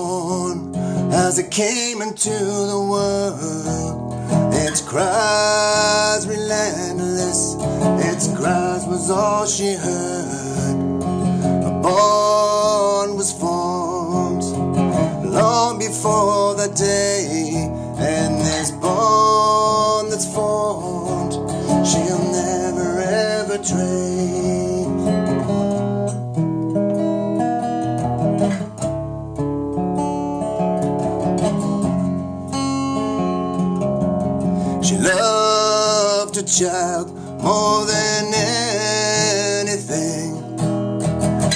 born, as it came into the world, its cries relentless, its cries was all she heard. A bond was formed long before the day, and this bond that's formed, she'll never ever trade. Child more than anything.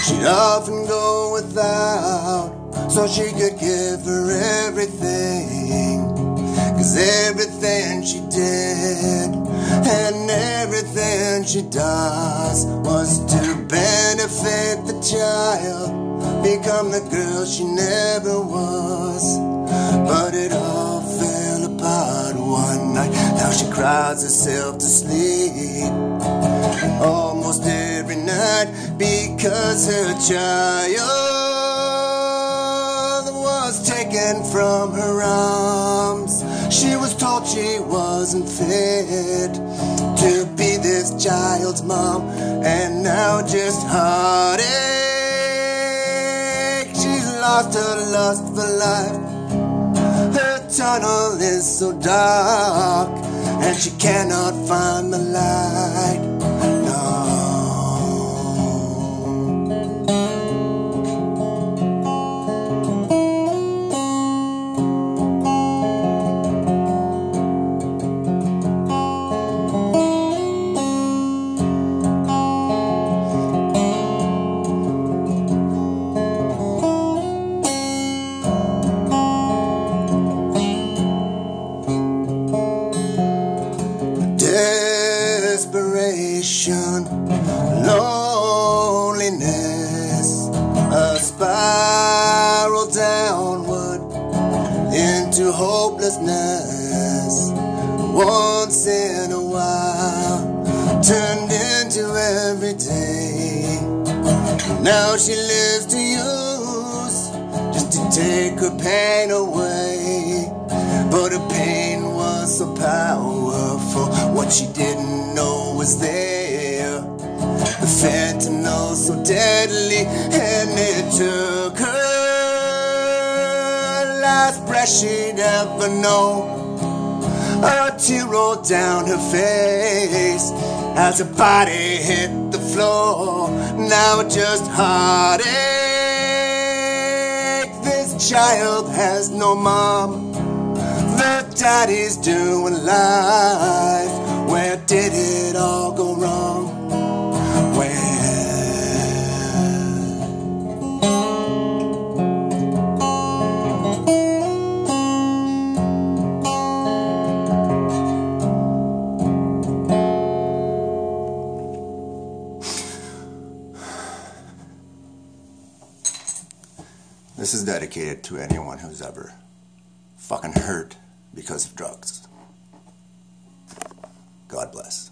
She'd often go without so she could give her everything. Cause everything she did and everything she does was to benefit the child, become the girl she never was. But it she cries herself to sleep almost every night because her child was taken from her arms. She was told she wasn't fit to be this child's mom, and now just heartache. She's lost her lust for life. Her tunnel is so dark, and she cannot find the light. Downward into hopelessness. Once in a while, turned into every day. Now she lives to use just to take her pain away. But her pain was so powerful, what she didn't know was there. The fentanyl so deadly, and it breath she'd ever know. A tear rolled down her face as her body hit the floor. Now just heartache. This child has no mom. The daddy's doing life. Where did it all go wrong? This is dedicated to anyone who's ever fucking hurt because of drugs. God bless.